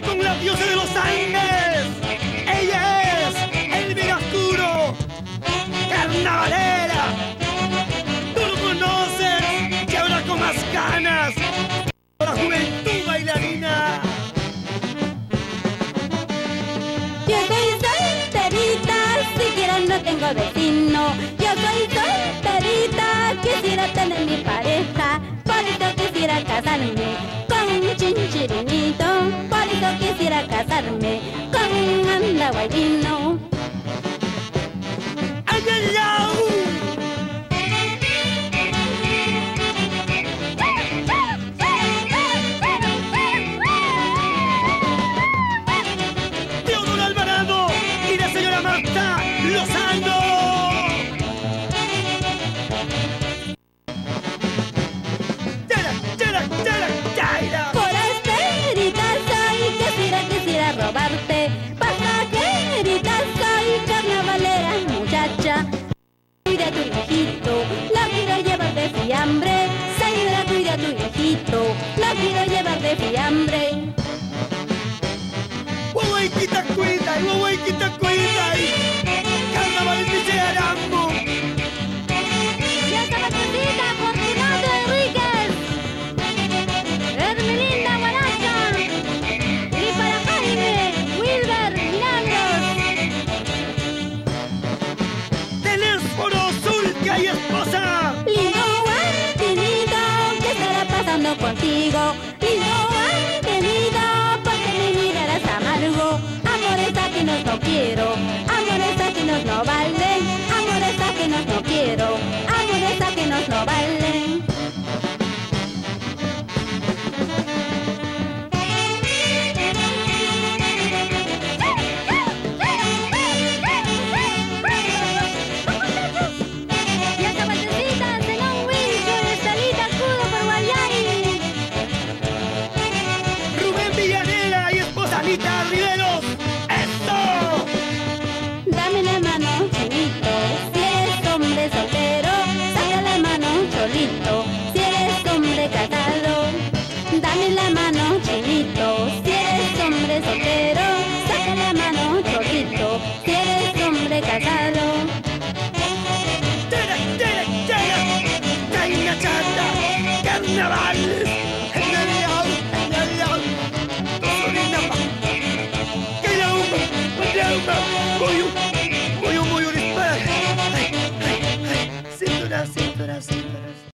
Con la diosa de los Andes. Ella es Elvira Oscuro, carnavalera. Tú lo conoces, que ahora con más ganas. La juventud bailarina. Yo soy solterita, siquiera no tengo vecino. Yo soy solterita, quisiera tener mi pareja. Por eso quisiera casarme con un chinchirinito. Casarme con un andahuayino. ¡Ay, ay, ay! Teodoro Alvarado y la señora Marta La quiero llevar de fiambre. Señora, cuida a tu viejito, la quiero llevar de fiambre. Dame la